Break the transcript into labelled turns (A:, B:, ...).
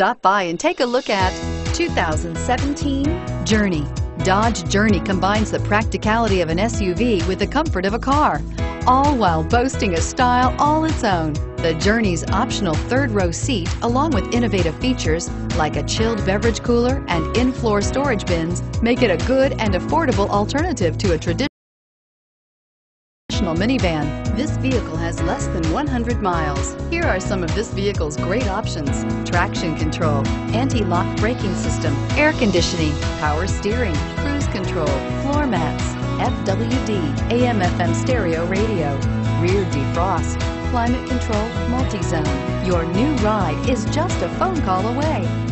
A: Stop by and take a look at 2017 Journey. Dodge Journey combines the practicality of an SUV with the comfort of a car, all while boasting a style all its own. The Journey's optional third row seat, along with innovative features like a chilled beverage cooler and in-floor storage bins, make it a good and affordable alternative to a traditional minivan. This vehicle has less than 100 miles. Here are some of this vehicle's great options. Traction control, anti-lock braking system, air conditioning, power steering, cruise control, floor mats, FWD, AM FM stereo radio, rear defrost, climate control, multi-zone. Your new ride is just a phone call away.